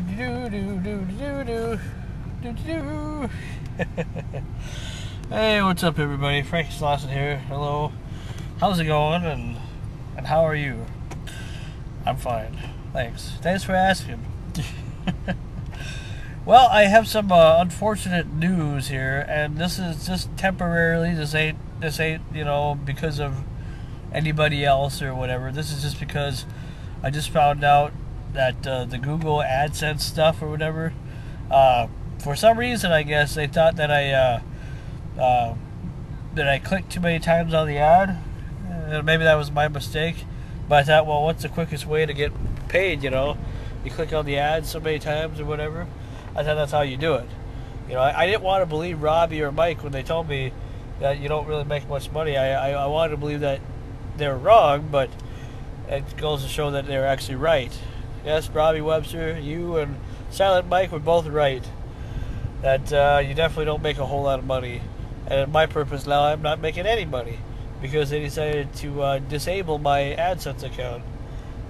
do do do do do do do. Hey, what's up, everybody? Franky Slawson here. Hello. How's it going? And and how are you? I'm fine. Thanks. Thanks for asking. well, I have some uh, unfortunate news here, and this is just temporarily. This ain't this ain't you know because of anybody else or whatever. This is just because I just found out that uh, the Google AdSense stuff or whatever. Uh, for some reason, I guess they thought that I uh, uh, that I clicked too many times on the ad. Uh, maybe that was my mistake. But I thought, well, what's the quickest way to get paid? You know, you click on the ad so many times or whatever. I thought that's how you do it. You know, I, I didn't want to believe Robbie or Mike when they told me that you don't really make much money. I, I, I wanted to believe that they were wrong, but it goes to show that they're actually right. Yes, Robbie Webster, you and Silent Mike were both right. That uh, you definitely don't make a whole lot of money. And my purpose now, I'm not making any money because they decided to uh, disable my AdSense account.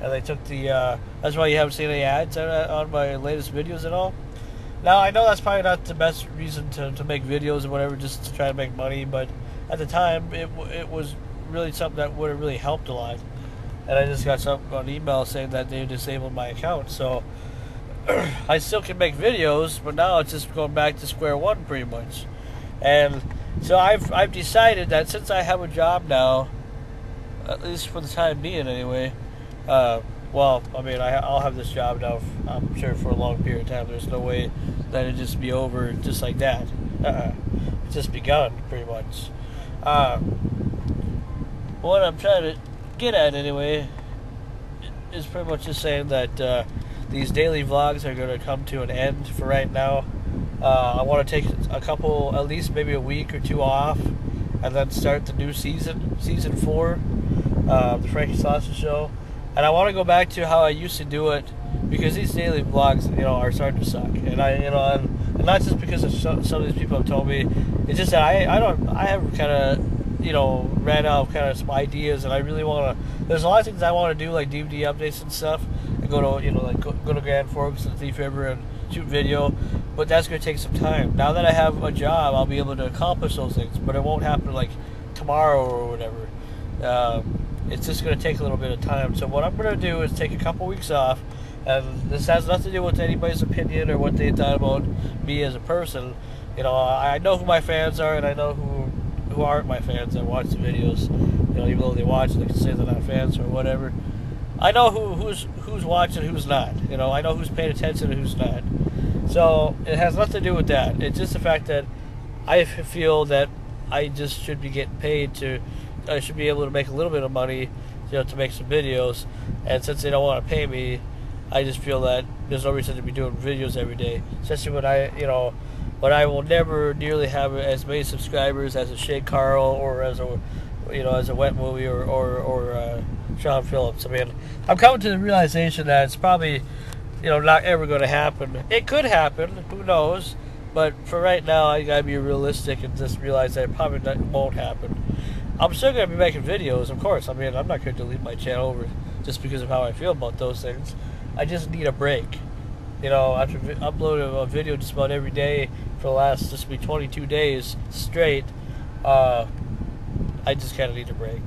And they took the. Uh, that's why you haven't seen any ads on my latest videos at all. Now I know that's probably not the best reason to, to make videos or whatever, just to try to make money. But at the time, it it was really something that would have really helped a lot. And I just got something on email saying that they disabled my account. So I still can make videos, but now it's just going back to square one pretty much. And so I've I've decided that since I have a job now, at least for the time being anyway. Uh, well, I mean, I, will have this job now. I'm sure for a long period of time. There's no way that it just be over just like that. Uh-uh. It's just begun pretty much. Uh, what I'm trying to get at anyway is pretty much just saying that uh, these daily vlogs are going to come to an end for right now. Uh, I want to take a couple, at least maybe a week or two off, and then start the new season, season four, uh, the Frankie Sausage Show. And I want to go back to how I used to do it because these daily vlogs, you know, are starting to suck. And I, you know, and, and not just because of some, some, of these people have told me. It's just that I, I don't, I have kind of, you know, ran out of kind of some ideas, and I really want to. There's a lot of things I want to do, like DVD updates and stuff. And go to, you know, like go, go to Grand Forks and Thief River and shoot video, but that's going to take some time. Now that I have a job, I'll be able to accomplish those things, but it won't happen like tomorrow or whatever. Um, it's just going to take a little bit of time. So what I'm going to do is take a couple weeks off, and this has nothing to do with anybody's opinion or what they thought about me as a person. You know, I know who my fans are, and I know who who aren't my fans that watch the videos. You know, even though they watch, they can say they're not fans or whatever. I know who who's who's watching, who's not. You know, I know who's paying attention and who's not. So it has nothing to do with that. It's just the fact that I feel that I just should be getting paid to. I should be able to make a little bit of money, you know, to make some videos. And since they don't want to pay me, I just feel that there's no reason to be doing videos every day. Especially when I, you know, when I will never nearly have as many subscribers as a Shay Carl or as a, you know, as a Wet Movie or or, or uh, Sean Phillips. I mean, I'm coming to the realization that it's probably, you know, not ever going to happen. It could happen. Who knows? But for right now, I gotta be realistic and just realize that it probably not, won't happen. I'm still gonna be making videos, of course. I mean, I'm not gonna delete my channel over just because of how I feel about those things. I just need a break. You know, after uploading a video just about every day for the last just be 22 days straight, uh, I just kind of need a break.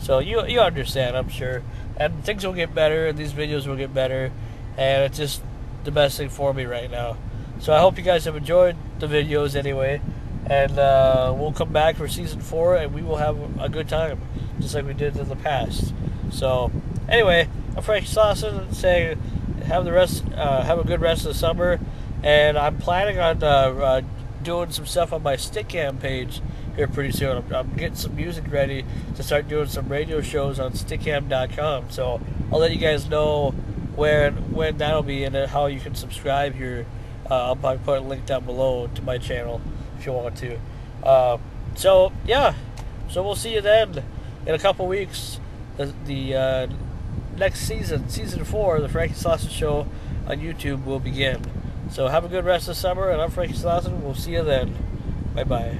So you you understand, I'm sure. And things will get better, and these videos will get better, and it's just the best thing for me right now. So I hope you guys have enjoyed the videos anyway, and uh, we'll come back for season four, and we will have a good time, just like we did in the past. So anyway, I'm Frank Slawson saying have the rest, uh, have a good rest of the summer, and I'm planning on uh, uh doing some stuff on my Stickam page here pretty soon. I'm, I'm, getting some music ready to start doing some radio shows on Stickam.com. So I'll let you guys know where when that'll be and how you can subscribe here. Uh, I'll probably put a link down below to my channel if you want to. Uh, so yeah, so we'll see you then in a couple weeks. The, the uh, next season, season four, the Franky Slawson Show on YouTube will begin. So have a good rest of the summer, and I'm Franky Slawson. We'll see you then. Bye bye.